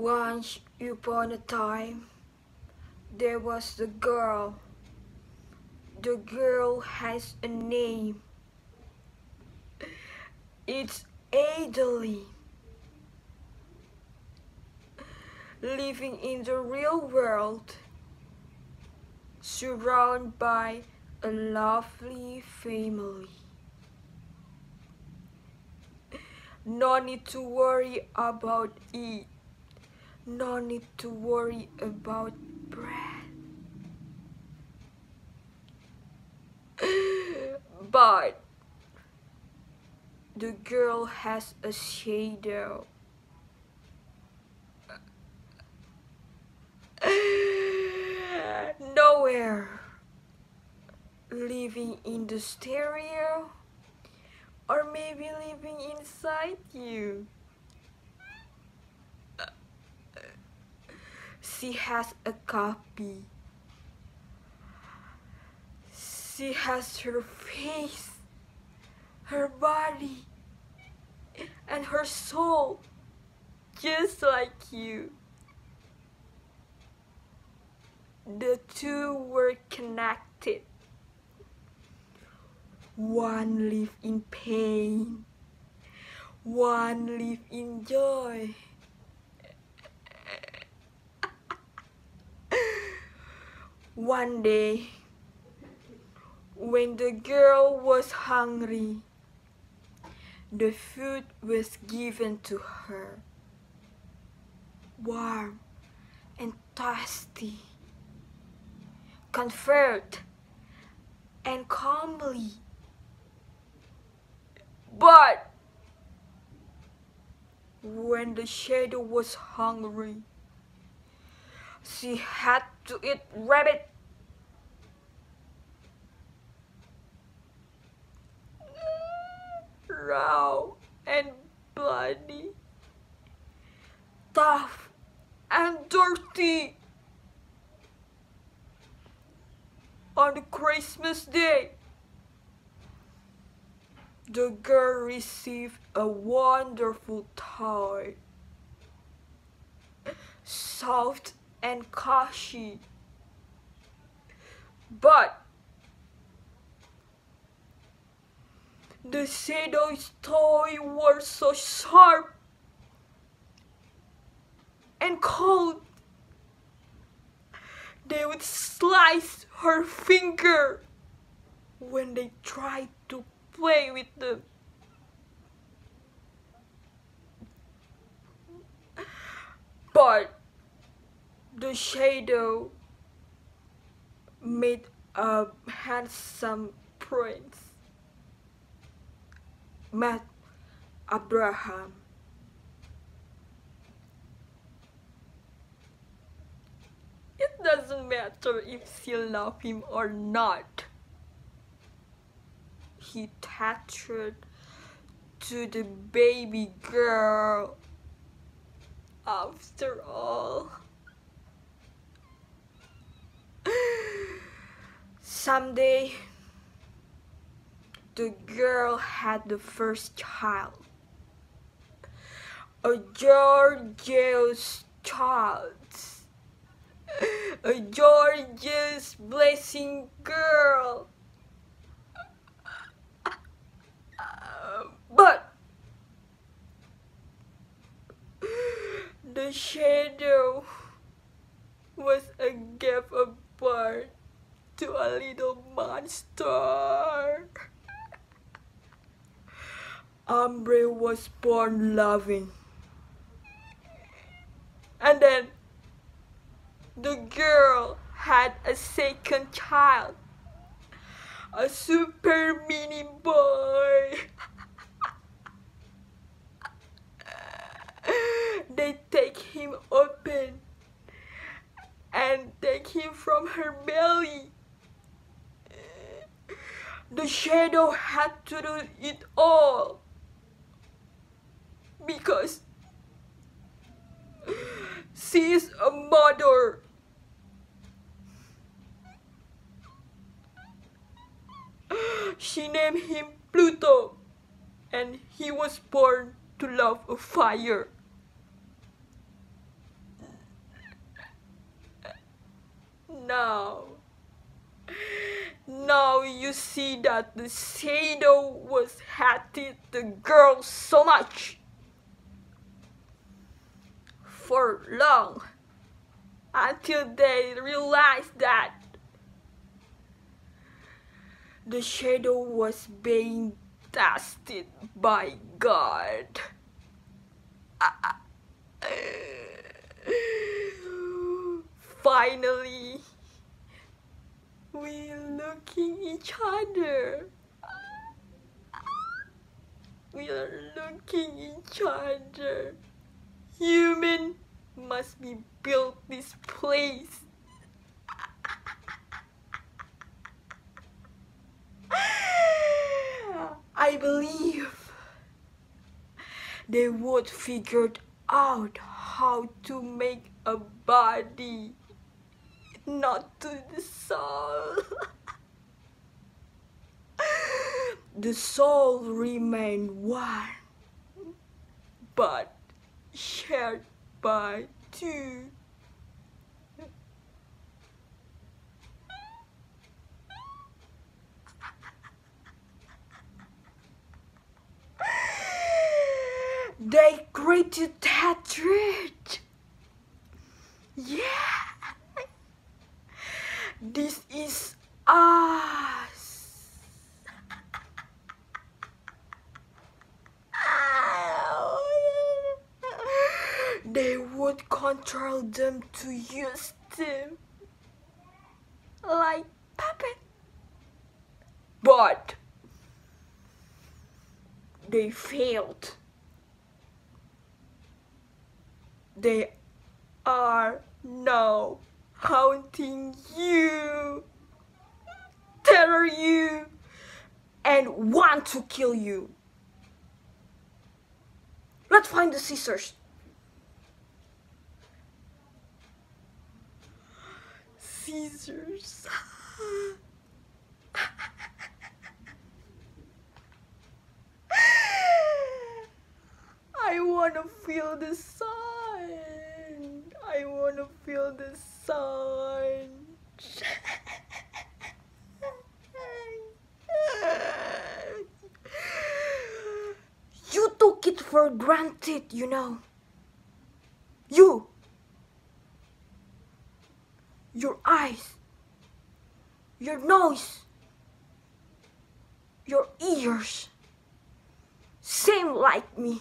Once upon a time, there was a girl. The girl has a name. It's Adeline. Living in the real world, surrounded by a lovely family. No need to worry about it. No need to worry about bread. but the girl has a shadow. Nowhere. Living in the stereo or maybe living inside you. She has a copy. She has her face, her body, and her soul, just like you. The two were connected. One live in pain, one live in joy. One day, when the girl was hungry, the food was given to her. Warm and tasty, comfort and calmly. But when the shadow was hungry, she had to eat rabbit. Raw and bloody, tough and dirty. On the Christmas day, the girl received a wonderful toy. Soft and Kashi. But the shadow's toy were so sharp and cold. They would slice her finger when they tried to play with them. But the shadow made a handsome prince. Met Abraham. It doesn't matter if she love him or not. He tattooed to the baby girl. After all. Someday, the girl had the first child. A gorgeous child. A gorgeous blessing girl. But the shadow was a of birth to a little monster. Umbrae was born loving. And then the girl had a second child, a super mini boy. they take him open and take him from her belly. The shadow had to do it all. Because she is a mother. She named him Pluto and he was born to love a fire. Now, now you see that the shadow was hated the girl so much. For long. Until they realized that the shadow was being tested by God. Finally, each other. We are looking each other. Human must be built this place. I believe they would figure out how to make a body not to the soul. the soul remained one, but shared by two. they created hatred. Yeah. This is us. they would control them to use them like puppet. But they failed. They are now haunting you, terror you, and want to kill you. Let's find the scissors. Scissors. I wanna feel the sun. I wanna feel the sun. you took it for granted, you know. You. Your eyes. Your nose. Your ears. Same like me.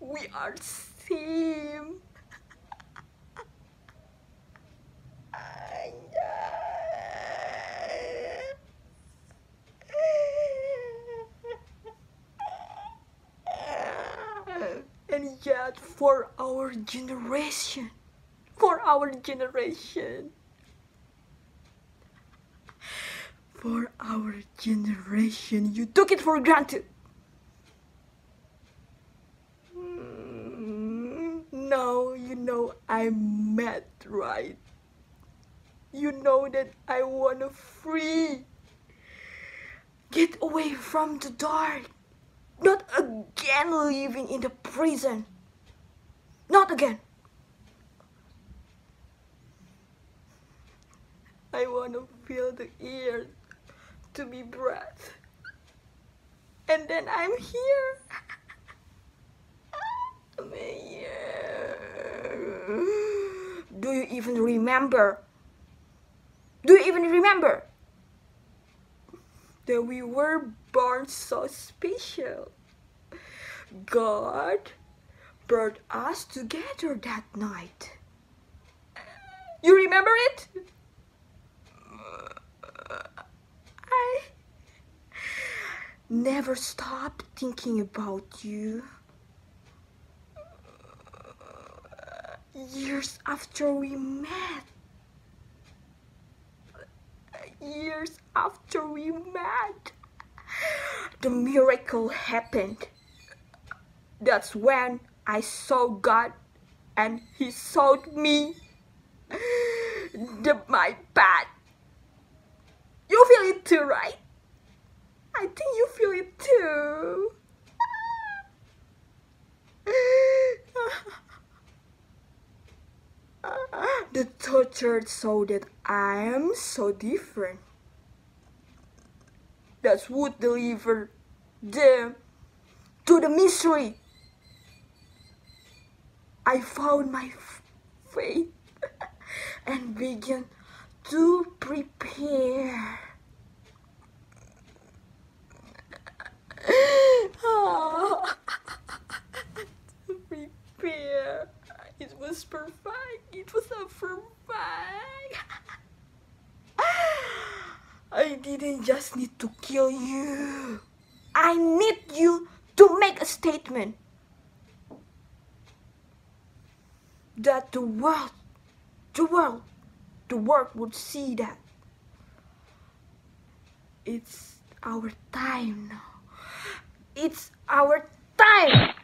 We are same. and yet for our generation for our generation for our generation. You took it for granted. Mm, now you know I'm mad right. You know that I wanna free. Get away from the dark. Not again living in the prison. Not again. I want to feel the air to be breath. And then I'm here. I'm here. Do you even remember? Do you even remember? that we were born so special. God brought us together that night. You remember it? I never stop thinking about you. Years after we met, years after we met, the miracle happened. That's when I saw God and He saw me. The, my path. You feel it too, right? I think you feel it too. The torture so that I am so different. That would deliver them to the misery. I found my faith and began to prepare. to prepare. It was a perfect. I didn't just need to kill you. I need you to make a statement that the world, the world, the world would see that it's our time now. It's our time.